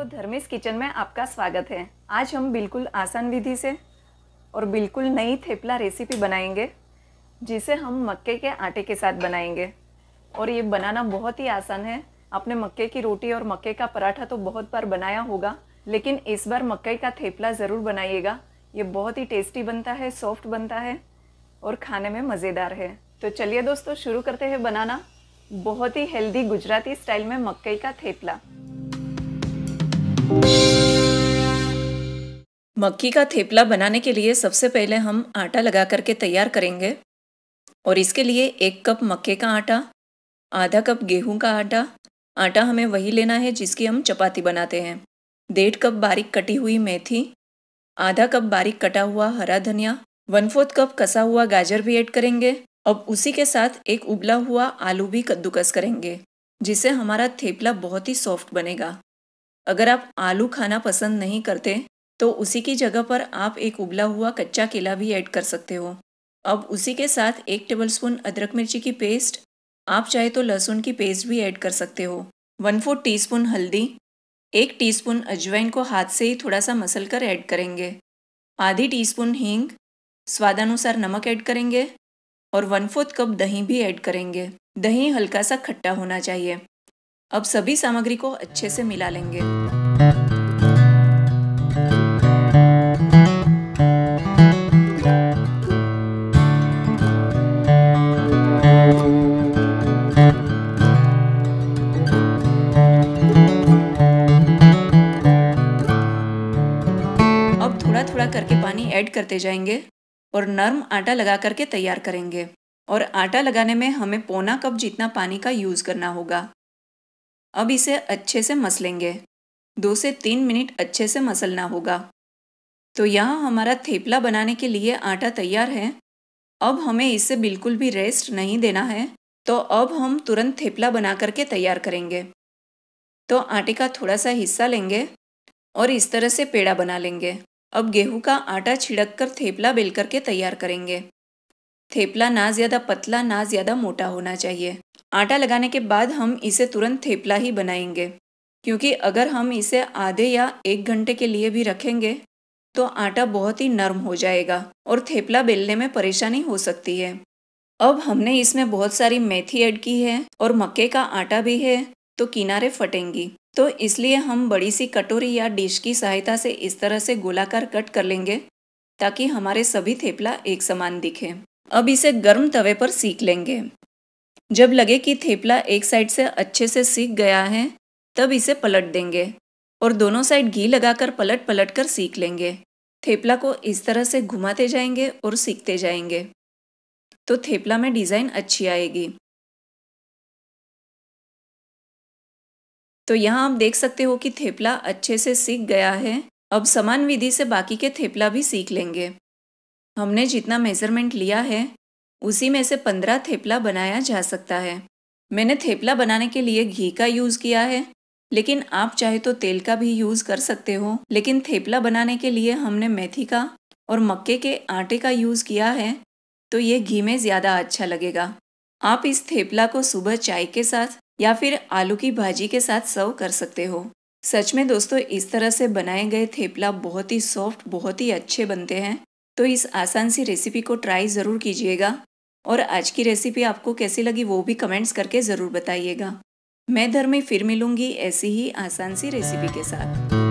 दोस्तों धर्मेश किचन में आपका स्वागत है। आज हम बिल्कुल आसान विधि से और बिल्कुल नई थेपला रेसिपी बनाएँगे, जिसे हम मक्के के आटे के साथ बनाएँगे। और ये बनाना बहुत ही आसान है। आपने मक्के की रोटी और मक्के का पराठा तो बहुत बार बनाया होगा, लेकिन इस बार मक्के का थेपला ज़रूर बनाइएगा। ये बहुत ही टेस्टी बनता है सॉफ्ट बनता है और खाने में मज़ेदार है। तो चलिए दोस्तों, शुरू करते हैं बनाना। बहुत ही हेल्दी गुजराती स्टाइल में मक्कई का थेपला। मक्की का थेपला बनाने के लिए सबसे पहले हम आटा लगा करके तैयार करेंगे। और इसके लिए एक कप मक्के का आटा, आधा कप गेहूँ का आटा। आटा हमें वही लेना है जिसकी हम चपाती बनाते हैं। डेढ़ कप बारीक कटी हुई मेथी, आधा कप बारीक कटा हुआ हरा धनिया, वन फोर्थ कप कसा हुआ गाजर भी ऐड करेंगे। अब उसी के साथ एक उबला हुआ आलू भी कद्दूकस करेंगे, जिससे हमारा थेपला बहुत ही सॉफ्ट बनेगा। अगर आप आलू खाना पसंद नहीं करते तो उसी की जगह पर आप एक उबला हुआ कच्चा केला भी ऐड कर सकते हो। अब उसी के साथ एक टेबलस्पून अदरक मिर्ची की पेस्ट आप चाहे तो लहसुन की पेस्ट भी ऐड कर सकते हो। वन फोर टीस्पून हल्दी, एक टीस्पून अजवाइन को हाथ से ही थोड़ा सा मसल कर ऐड करेंगे। आधी टीस्पून हींग, स्वादानुसार नमक ऐड करेंगे और वन फोर्थ कप दही भी ऐड करेंगे। दही हल्का सा खट्टा होना चाहिए। अब सभी सामग्री को अच्छे से मिला लेंगे। थोड़ा थोड़ा करके पानी ऐड करते जाएँगे और नर्म आटा लगा करके तैयार करेंगे। और आटा लगाने में हमें पौना कप जितना पानी का यूज़ करना होगा। अब इसे अच्छे से मसलेंगे। दो से तीन मिनट अच्छे से मसलना होगा। तो यहाँ हमारा थेपला बनाने के लिए आटा तैयार है। अब हमें इसे बिल्कुल भी रेस्ट नहीं देना है तो अब हम तुरंत थेपला बना करके तैयार करेंगे। तो आटे का थोड़ा सा हिस्सा लेंगे और इस तरह से पेड़ा बना लेंगे। अब गेहूँ का आटा छिड़क कर थेपला बेल करके तैयार करेंगे। थेपला ना ज़्यादा पतला, ना ज़्यादा मोटा होना चाहिए। आटा लगाने के बाद हम इसे तुरंत थेपला ही बनाएँगे, क्योंकि अगर हम इसे आधे या एक घंटे के लिए भी रखेंगे तो आटा बहुत ही नरम हो जाएगा और थेपला बेलने में परेशानी हो सकती है। अब हमने इसमें बहुत सारी मेथी ऐड की है और मक्के का आटा भी है। तो किनारे फटेंगी। तो इसलिए हम बड़ी सी कटोरी या डिश की सहायता से इस तरह से गोलाकार कट कर लेंगे, ताकि हमारे सभी थेपला एक समान दिखे। अब इसे गर्म तवे पर सीख लेंगे। जब लगे कि थेपला एक साइड से अच्छे से सीख गया है, तब इसे पलट देंगे और दोनों साइड घी लगाकर पलट पलट कर सीख लेंगे। थेपला को इस तरह से घुमाते जाएँगे और सीखते जाएँगे। तो थेपला में डिज़ाइन अच्छी आएगी। तो यहाँ आप देख सकते हो कि थेपला अच्छे से सीख गया है। अब समान विधि से बाकी के थेपला भी सीख लेंगे। हमने जितना मेज़रमेंट लिया है, उसी में से पंद्रह थेपला बनाया जा सकता है। मैंने थेपला बनाने के लिए घी का यूज़ किया है, लेकिन आप चाहे तो तेल का भी यूज़ कर सकते हो। लेकिन थेपला बनाने के लिए हमने मेथी का और मक्के के आटे का यूज़ किया है तो ये घी में ज़्यादा अच्छा लगेगा। आप इस थेपला को सुबह चाय के साथ या फिर आलू की भाजी के साथ सर्व कर सकते हो। सच में दोस्तों, इस तरह से बनाए गए थेपला बहुत ही सॉफ्ट, बहुत ही अच्छे बनते हैं। तो इस आसान सी रेसिपी को ट्राई ज़रूर कीजिएगा। और आज की रेसिपी आपको कैसी लगी वो भी कमेंट्स करके ज़रूर बताइएगा। मैं धर्मी फिर मिलूँगी ऐसी ही आसान सी रेसिपी के साथ।